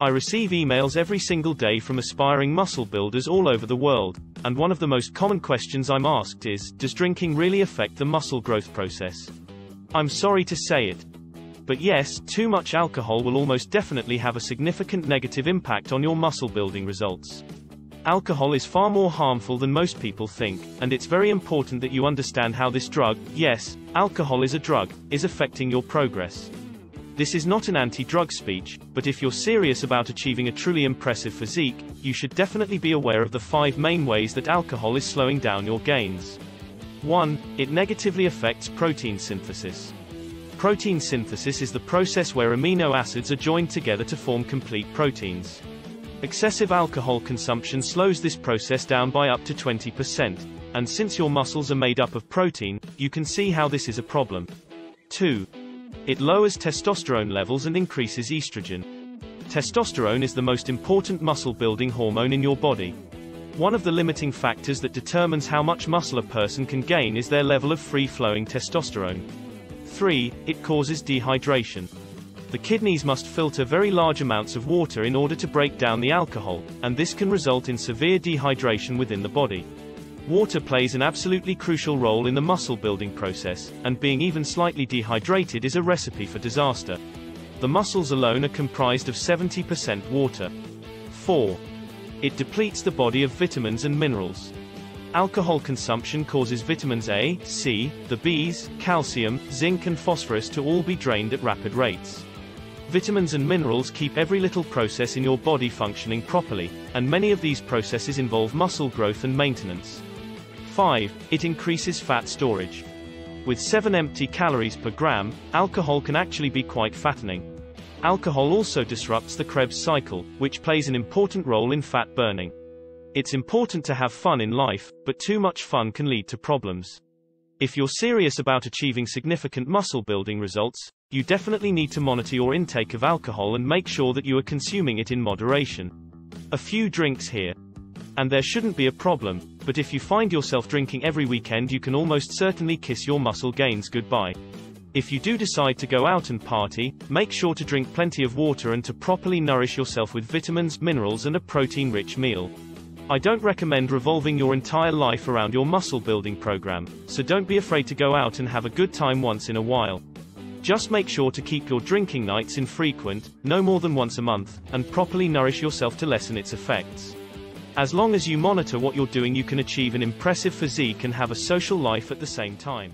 I receive emails every single day from aspiring muscle builders all over the world, and one of the most common questions I'm asked is, does drinking really affect the muscle growth process? I'm sorry to say it. But yes, too much alcohol will almost definitely have a significant negative impact on your muscle building results. Alcohol is far more harmful than most people think, and it's very important that you understand how this drug, yes, alcohol is a drug, is affecting your progress. This is not an anti-drug speech, but if you're serious about achieving a truly impressive physique, you should definitely be aware of the five main ways that alcohol is slowing down your gains. 1. It negatively affects protein synthesis. Protein synthesis is the process where amino acids are joined together to form complete proteins. Excessive alcohol consumption slows this process down by up to 20%, and since your muscles are made up of protein, you can see how this is a problem. 2. It lowers testosterone levels and increases estrogen. Testosterone is the most important muscle-building hormone in your body. One of the limiting factors that determines how much muscle a person can gain is their level of free-flowing testosterone. 3. It causes dehydration. The kidneys must filter very large amounts of water in order to break down the alcohol, and this can result in severe dehydration within the body. Water plays an absolutely crucial role in the muscle building process, and being even slightly dehydrated is a recipe for disaster. The muscles alone are comprised of 70% water. 4. It depletes the body of vitamins and minerals. Alcohol consumption causes vitamins A, C, the Bs, calcium, zinc and phosphorus to all be drained at rapid rates. Vitamins and minerals keep every little process in your body functioning properly, and many of these processes involve muscle growth and maintenance. 5. It increases fat storage. With 7 empty calories per gram, alcohol can actually be quite fattening. Alcohol also disrupts the Krebs cycle, which plays an important role in fat burning. It's important to have fun in life, but too much fun can lead to problems. If you're serious about achieving significant muscle building results, you definitely need to monitor your intake of alcohol and make sure that you are consuming it in moderation. A few drinks here, and there shouldn't be a problem, but if you find yourself drinking every weekend you can almost certainly kiss your muscle gains goodbye. If you do decide to go out and party, make sure to drink plenty of water and to properly nourish yourself with vitamins, minerals and a protein-rich meal. I don't recommend revolving your entire life around your muscle building program, so don't be afraid to go out and have a good time once in a while. Just make sure to keep your drinking nights infrequent, no more than once a month, and properly nourish yourself to lessen its effects. As long as you monitor what you're doing you can achieve an impressive physique and have a social life at the same time.